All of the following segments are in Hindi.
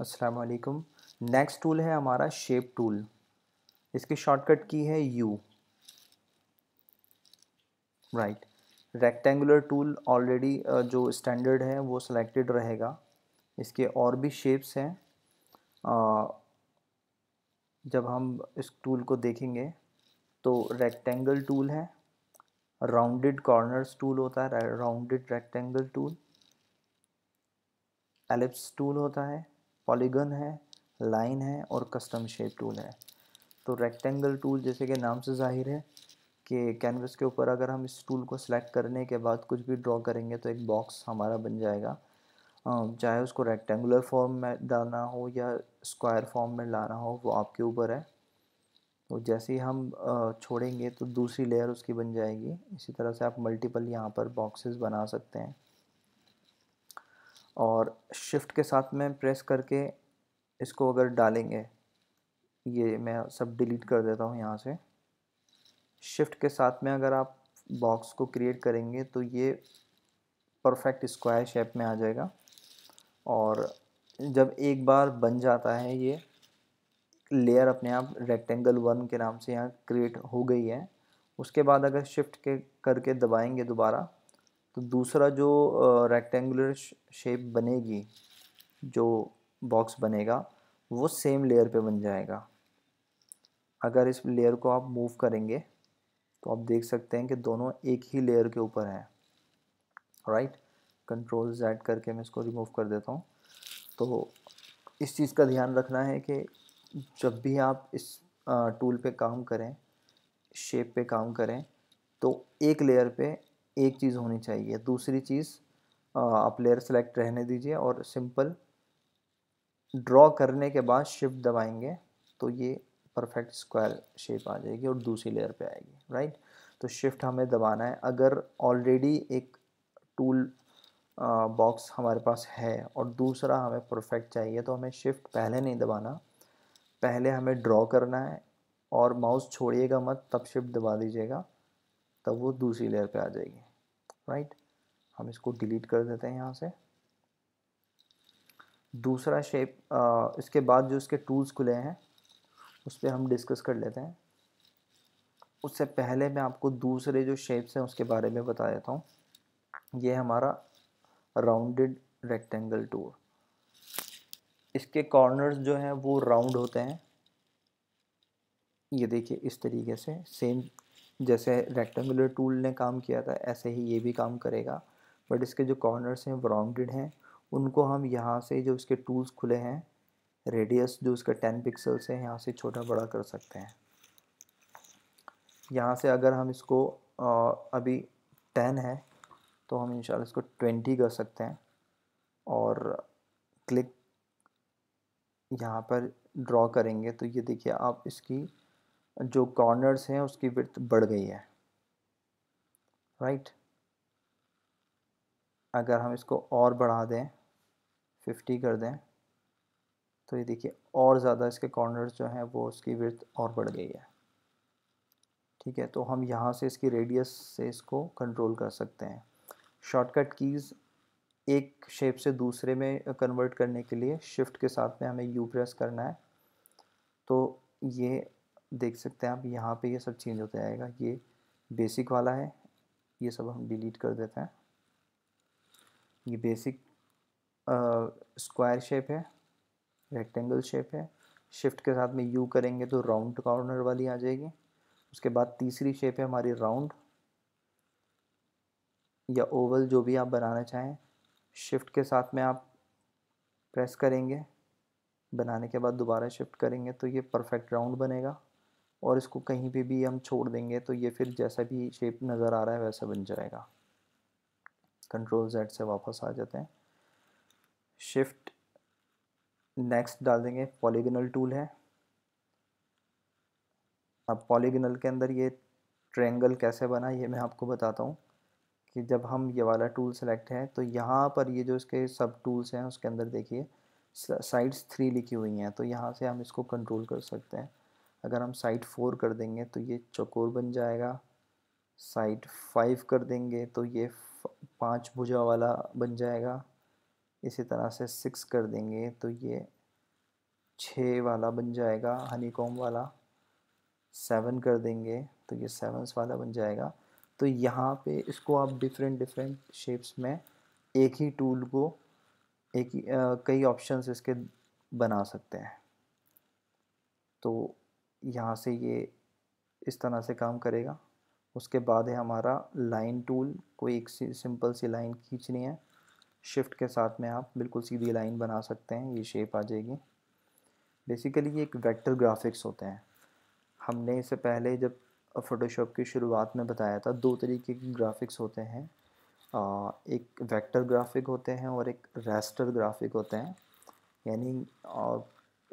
अस्सलाम नेक्स्ट टूल है हमारा शेप टूल इसकी शॉर्टकट की है U right rectangular tool already जो स्टैंडर्ड है, वो सिलेक्टेड रहेगा। इसके और भी शेप्स हैं। जब हम इस टूल को देखेंगे तो रेक्टेंगल टूल है। राउंडेड कॉर्नर्स टूल होता है। Rounded rectangle tool ellipse tool होता है। पॉलीगन है, लाइन है और कस्टम शेप टूल है। तो रेक्टेंगल टूल जैसे कि नाम से ज़ाहिर है कि कैनवस के ऊपर अगर हम इस टूल को सिलेक्ट करने के बाद कुछ भी ड्रॉ करेंगे तो एक बॉक्स हमारा बन जाएगा। चाहे उसको रेक्टेंगुलर फॉर्म में डालना हो या स्क्वायर फॉर्म में लाना हो, वो आपके ऊपर है। तो जैसे ही हम छोड़ेंगे तो दूसरी लेयर उसकी बन जाएगी। इसी तरह से आप मल्टीपल यहाँ पर बॉक्सेस बना सकते हैं। और शिफ्ट के साथ में प्रेस करके इसको अगर डालेंगे, ये मैं सब डिलीट कर देता हूँ यहाँ से। शिफ्ट के साथ में अगर आप बॉक्स को क्रिएट करेंगे तो ये परफेक्ट स्क्वायर शेप में आ जाएगा। और जब एक बार बन जाता है ये लेयर अपने आप रेक्टेंगल वन के नाम से यहाँ क्रिएट हो गई है। उसके बाद अगर शिफ्ट के करके दबाएँगे दोबारा तो दूसरा जो रेक्टेंगुलर शेप बनेगी, जो बॉक्स बनेगा, वो सेम लेयर पे बन जाएगा। अगर इस लेयर को आप मूव करेंगे तो आप देख सकते हैं कि दोनों एक ही लेयर के ऊपर हैं। राइट कंट्रोल जेड करके मैं इसको रिमूव कर देता हूँ। तो इस चीज़ का ध्यान रखना है कि जब भी आप इस टूल पे काम करें शेप पे काम करें तो एक लेयर पे एक चीज़ होनी चाहिए। दूसरी चीज़ आप लेयर सेलेक्ट रहने दीजिए और सिंपल ड्रॉ करने के बाद शिफ्ट दबाएँगे तो ये परफेक्ट स्क्वायर शेप आ जाएगी और दूसरी लेयर पे आएगी राइट तो शिफ्ट हमें दबाना है। अगर ऑलरेडी एक टूल बॉक्स हमारे पास है और दूसरा हमें परफेक्ट चाहिए तो हमें शिफ्ट पहले नहीं दबाना। पहले हमें ड्रॉ करना है और माउस छोड़िएगा मत, तब शिफ्ट दबा दीजिएगा, तब वो दूसरी लेयर पे आ जाएगी। राइट हम इसको डिलीट कर देते हैं यहाँ से। दूसरा शेप इसके बाद जो इसके टूल्स खुले हैं, उस पर हम डिस्कस कर लेते हैं। उससे पहले मैं आपको दूसरे जो शेप्स हैं उसके बारे में बता देता हूँ। ये हमारा राउंडेड रेक्टेंगल टूल इसके कॉर्नर्स जो हैं वो राउंड होते हैं। ये देखिए इस तरीके से सेम जैसे रेक्टेंगुलर टूल ने काम किया था, ऐसे ही ये भी काम करेगा। बट इसके जो कॉर्नर्स हैं, वो राउंडेड हैं। उनको हम यहाँ से जो इसके टूल्स खुले हैं रेडियस जो उसका टेन पिक्सल्स है, यहाँ से छोटा बड़ा कर सकते हैं। यहाँ से अगर हम इसको अभी टेन है तो हम इंशाल्लाह इसको ट्वेंटी कर सकते हैं। और क्लिक यहाँ पर ड्रॉ करेंगे तो ये देखिए आप इसकी जो कॉर्नर्स हैं, उसकी विर्थ बढ़ गई है। राइट अगर हम इसको और बढ़ा दें फिफ्टी कर दें तो ये देखिए, और ज़्यादा इसके कॉर्नर्स जो हैं, वो उसकी विर्थ और बढ़ गई है। ठीक है तो हम यहाँ से इसकी रेडियस से इसको कंट्रोल कर सकते हैं। शॉर्टकट कीज़ एक शेप से दूसरे में कन्वर्ट करने के लिए शिफ्ट के साथ में हमें यू प्रेस करना है। तो ये देख सकते हैं आप, यहाँ पे ये सब चेंज होता जाएगा। ये बेसिक वाला है, ये सब हम डिलीट कर देते हैं। ये बेसिक स्क्वायर शेप है रेक्टेंगल शेप है। शिफ्ट के साथ में यू करेंगे तो राउंड कॉर्नर वाली आ जाएगी। उसके बाद तीसरी शेप है हमारी राउंड या ओवल जो भी आप बनाना चाहें शिफ्ट के साथ में आप प्रेस करेंगे। बनाने के बाद दोबारा शिफ्ट करेंगे तो ये परफेक्ट राउंड बनेगा। और इसको कहीं पे भी हम छोड़ देंगे तो ये फिर जैसा भी शेप नज़र आ रहा है, वैसा बन जाएगा। कंट्रोल जेड से वापस आ जाते हैं। शिफ्ट नेक्स्ट डाल देंगे पॉलीगनल टूल है। अब पॉलीगनल के अंदर ये ट्रेंगल कैसे बना, ये मैं आपको बताता हूँ कि जब हम ये वाला टूल सेलेक्ट है तो यहाँ पर ये जो इसके सब टूल्स हैं, उसके अंदर देखिए साइड्स थ्री लिखी हुई हैं तो यहाँ से हम इसको कंट्रोल कर सकते हैं। अगर हम साइड फोर कर देंगे तो ये चकोर बन जाएगा। साइड फाइव कर देंगे तो ये पाँच भुजा वाला बन जाएगा। इसी तरह से सिक्स कर देंगे तो ये छः वाला बन जाएगा हनी कॉम वाला। सेवन कर देंगे तो ये सेवन्स वाला बन जाएगा। तो यहाँ पे इसको आप डिफरेंट डिफरेंट शेप्स में एक ही टूल को एक ही कई ऑप्शंस इसके बना सकते हैं। तो यहाँ से ये इस तरह से काम करेगा। उसके बाद है हमारा लाइन टूल कोई एक सिंपल सी लाइन खींचनी है। शिफ्ट के साथ में आप बिल्कुल सीधी लाइन बना सकते हैं, ये शेप आ जाएगी। बेसिकली ये एक वेक्टर ग्राफिक्स होते हैं। हमने इससे पहले जब फ़ोटोशॉप की शुरुआत में बताया था, दो तरीके के ग्राफिक्स होते हैं। एक वेक्टर ग्राफिक होते हैं और एक रेस्टर ग्राफिक होते हैं। यानी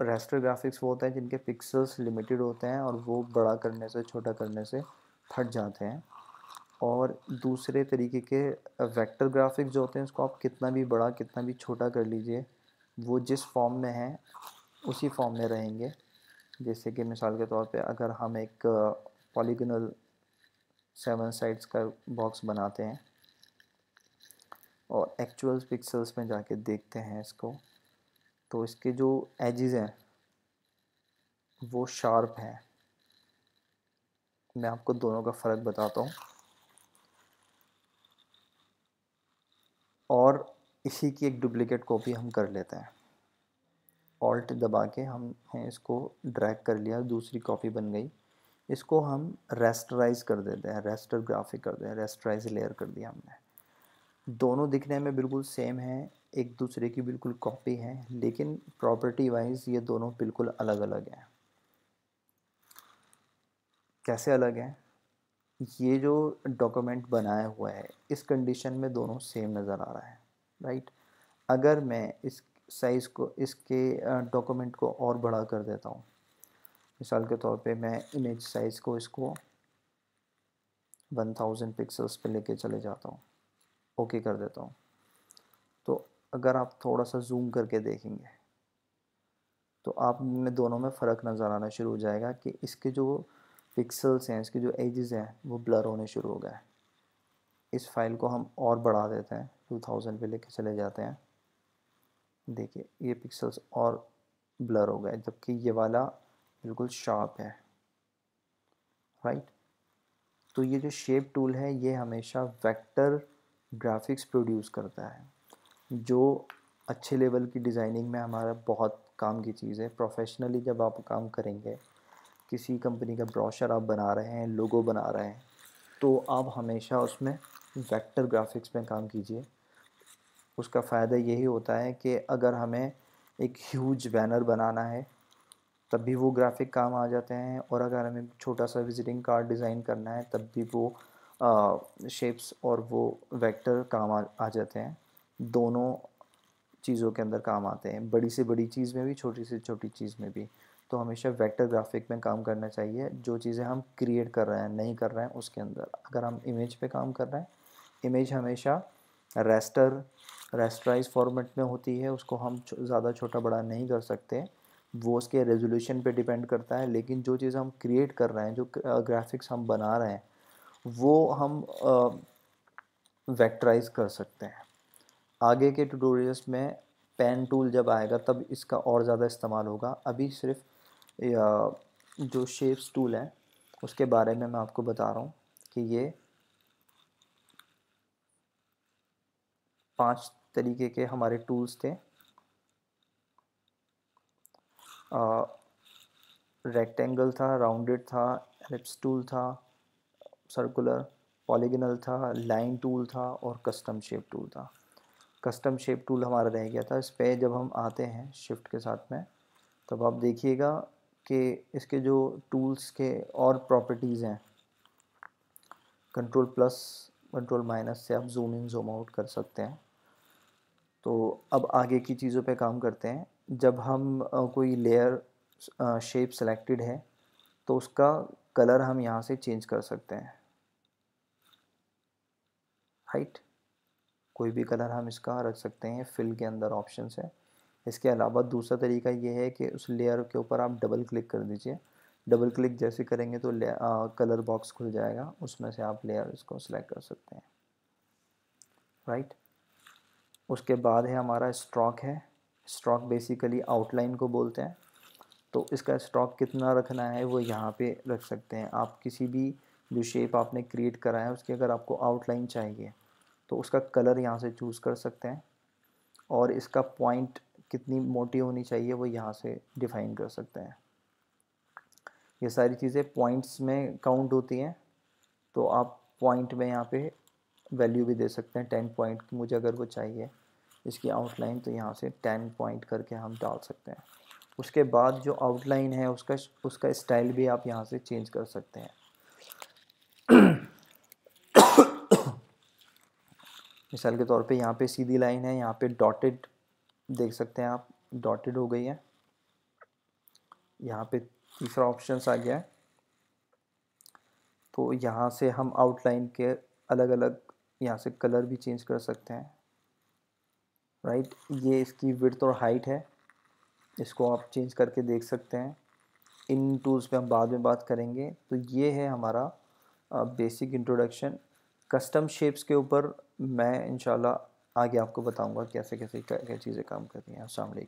रेस्टर ग्राफिक्स वो होते हैं जिनके पिक्सल्स लिमिटेड होते हैं और वो बड़ा करने से, छोटा करने से फट जाते हैं। और दूसरे तरीके के वेक्टर ग्राफिक्स जो होते हैं, उसको आप कितना भी बड़ा, कितना भी छोटा कर लीजिए, वो जिस फॉर्म में है, उसी फॉर्म में रहेंगे। जैसे कि मिसाल के तौर पे अगर हम एक पॉलीगनल सेवन साइड्स का बॉक्स बनाते हैं और एक्चुअल पिक्सल्स में जाके देखते हैं इसको। तो इसके जो एजेस हैं, वो शार्प हैं। मैं आपको दोनों का फ़र्क बताता हूँ। और इसी की एक डुप्लीकेट कॉपी हम कर लेते हैं। ऑल्ट दबा के हम इसको ड्रैग कर लिया, दूसरी कॉपी बन गई। इसको हम रेस्टराइज कर देते हैं रेस्टर ग्राफिक कर देते हैं रेस्टराइज लेयर कर दिया हमने। दोनों दिखने में बिल्कुल सेम है, एक दूसरे की बिल्कुल कॉपी है, लेकिन प्रॉपर्टी वाइज ये दोनों बिल्कुल अलग अलग हैं। कैसे अलग हैं? ये जो डॉक्यूमेंट बनाया हुआ है, इस कंडीशन में दोनों सेम नज़र आ रहा है राइट अगर मैं इस साइज़ को, इसके डॉक्यूमेंट को और बड़ा कर देता हूँ, मिसाल के तौर पे मैं इमेज साइज़ को इसको 1000 पिक्सल्स पे लेके चले जाता हूँ। ओके कर देता हूँ। तो अगर आप थोड़ा सा जूम करके देखेंगे तो आप में दोनों में फ़र्क नज़र आना शुरू हो जाएगा कि इसके जो पिक्सल्स हैं, इसके जो एजेस हैं, वो ब्लर होने शुरू हो गए इस फ़ाइल को हम और बढ़ा देते हैं टू 2000 पे लेके चले जाते हैं। देखिए, ये पिक्सल्स और ब्लर हो गए, जबकि ये वाला बिल्कुल शार्प है। राइट तो ये जो शेप टूल है, ये हमेशा वेक्टर ग्राफिक्स प्रोड्यूस करता है, जो अच्छे लेवल की डिज़ाइनिंग में हमारा बहुत काम की चीज़ है। प्रोफेशनली जब आप काम करेंगे, किसी कंपनी का ब्रॉशर आप बना रहे हैं लोगो बना रहे हैं तो आप हमेशा उसमें वेक्टर ग्राफिक्स में काम कीजिए। उसका फ़ायदा यही होता है कि अगर हमें एक ह्यूज बैनर बनाना है तब भी वो ग्राफिक काम आ जाते हैं, और अगर हमें छोटा सा विजिटिंग कार्ड डिज़ाइन करना है, तब भी वो शेप्स और वो वेक्टर काम आ, आ जाते हैं। दोनों चीज़ों के अंदर काम आते हैं। बड़ी से बड़ी चीज़ में भी छोटी से छोटी चीज़ में भी। तो हमेशा वेक्टर ग्राफिक में काम करना चाहिए। जो चीज़ें हम क्रिएट कर रहे हैं नहीं कर रहे हैं उसके अंदर। अगर हम इमेज पे काम कर रहे हैं इमेज हमेशा रेस्टर रेस्टराइज फॉर्मेट में होती है। उसको हम ज़्यादा छोटा बड़ा नहीं कर सकते। वो उसके रेजोल्यूशन पे डिपेंड करता है। लेकिन जो चीज़ हम क्रिएट कर रहे हैं जो ग्राफिक्स हम बना रहे हैं वो हम वेक्टराइज कर सकते हैं। आगे के ट्यूटोरियल्स में पेन टूल जब आएगा तब इसका और ज़्यादा इस्तेमाल होगा। अभी सिर्फ़ जो शेप्स टूल है, उसके बारे में मैं आपको बता रहा हूँ कि ये पाँच तरीके के हमारे टूल्स थे। रेक्टेंगल था राउंडेड था एलिप्स टूल था सर्कुलर पॉलीगनल था लाइन टूल था और कस्टम शेप टूल था। कस्टम शेप टूल हमारा रह गया था। इस पर जब हम आते हैं शिफ्ट के साथ में, तब आप देखिएगा कि इसके जो टूल्स के और प्रॉपर्टीज़ हैं कंट्रोल प्लस कंट्रोल माइनस से आप जूम इन जूम आउट कर सकते हैं। तो अब आगे की चीज़ों पे काम करते हैं। जब हम कोई लेयर शेप सेलेक्टेड है तो उसका कलर हम यहाँ से चेंज कर सकते हैं। हाइट कोई भी कलर हम इसका रख सकते हैं फिल के अंदर ऑप्शन है। इसके अलावा दूसरा तरीका ये है कि उस लेयर के ऊपर आप डबल क्लिक कर दीजिए। डबल क्लिक जैसे करेंगे तो आ, कलर बॉक्स खुल जाएगा। उसमें से आप लेयर इसको सिलेक्ट कर सकते हैं। राइट उसके बाद है हमारा स्ट्रोक है। स्ट्रोक बेसिकली आउटलाइन को बोलते हैं। तो इसका स्टॉक कितना रखना है वो यहाँ पे रख सकते हैं। आप किसी भी जो शेप आपने क्रिएट करा है उसकी अगर आपको आउटलाइन चाहिए तो उसका कलर यहाँ से चूज़ कर सकते हैं। और इसका पॉइंट कितनी मोटी होनी चाहिए वो यहाँ से डिफ़ाइन कर सकते हैं। ये सारी चीज़ें पॉइंट्स में काउंट होती हैं तो आप पॉइंट में यहाँ पे वैल्यू भी दे सकते हैं टेन पॉइंट की, मुझे अगर वो चाहिए इसकी आउटलाइन तो यहाँ से टेन पॉइंट करके हम डाल सकते हैं। उसके बाद जो आउटलाइन है उसका उसका स्टाइल भी आप यहाँ से चेंज कर सकते हैं। मिसाल के तौर पे यहाँ पे सीधी लाइन है, यहाँ पे डॉटेड देख सकते हैं आप डॉटेड हो गई है। यहाँ पे तीसरा ऑप्शन आ गया है। तो यहाँ से हम आउटलाइन के अलग अलग यहाँ से कलर भी चेंज कर सकते हैं। राइट ये इसकी विड्थ और हाइट है। इसको आप चेंज करके देख सकते हैं। इन टूल्स पे हम बाद में बात करेंगे। तो ये है हमारा बेसिक इंट्रोडक्शन कस्टम शेप्स के ऊपर मैं इंशाल्लाह आगे आपको बताऊँगा कैसे कैसे क्या क्या चीज़ें काम कर रही हैं असल